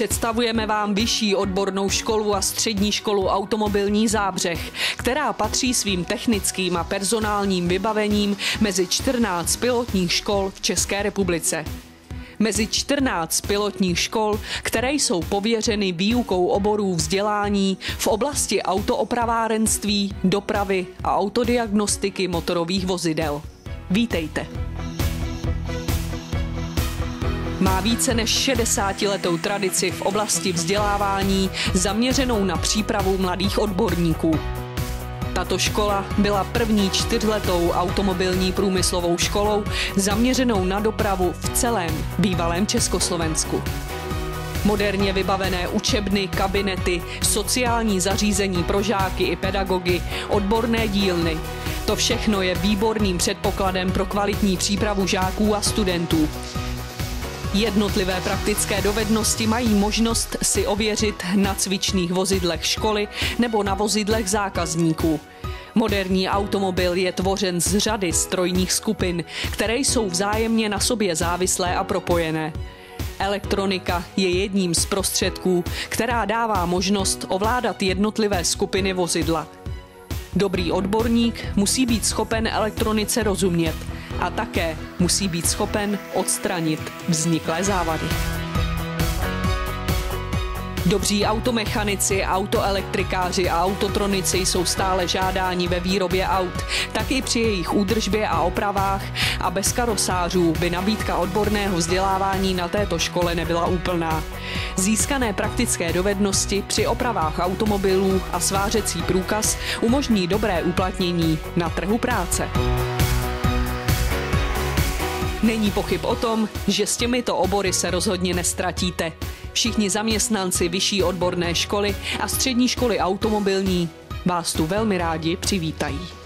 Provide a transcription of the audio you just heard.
Představujeme vám vyšší odbornou školu a střední školu automobilní zábřeh, která patří svým technickým a personálním vybavením mezi 14 pilotních škol v České republice. Mezi 14 pilotních škol, které jsou pověřeny výukou oborů vzdělání v oblasti autoopravárenství, dopravy a autodiagnostiky motorových vozidel. Vítejte! Má více než 60 letou tradici v oblasti vzdělávání zaměřenou na přípravu mladých odborníků. Tato škola byla první čtyřletou automobilní průmyslovou školou zaměřenou na dopravu v celém bývalém Československu. Moderně vybavené učebny, kabinety, sociální zařízení pro žáky i pedagogy, odborné dílny. To všechno je výborným předpokladem pro kvalitní přípravu žáků a studentů. Jednotlivé praktické dovednosti mají možnost si ověřit na cvičných vozidlech školy nebo na vozidlech zákazníků. Moderní automobil je tvořen z řady strojních skupin, které jsou vzájemně na sobě závislé a propojené. Elektronika je jedním z prostředků, která dává možnost ovládat jednotlivé skupiny vozidla. Dobrý odborník musí být schopen elektronice rozumět – a také musí být schopen odstranit vzniklé závady. Dobří automechanici, autoelektrikáři a autotronici jsou stále žádáni ve výrobě aut, tak i při jejich údržbě a opravách a bez karosářů by nabídka odborného vzdělávání na této škole nebyla úplná. Získané praktické dovednosti při opravách automobilů a svářecí průkaz umožní dobré uplatnění na trhu práce. Není pochyb o tom, že s těmito obory se rozhodně nestratíte. Všichni zaměstnanci vyšší odborné školy a střední školy automobilní vás tu velmi rádi přivítají.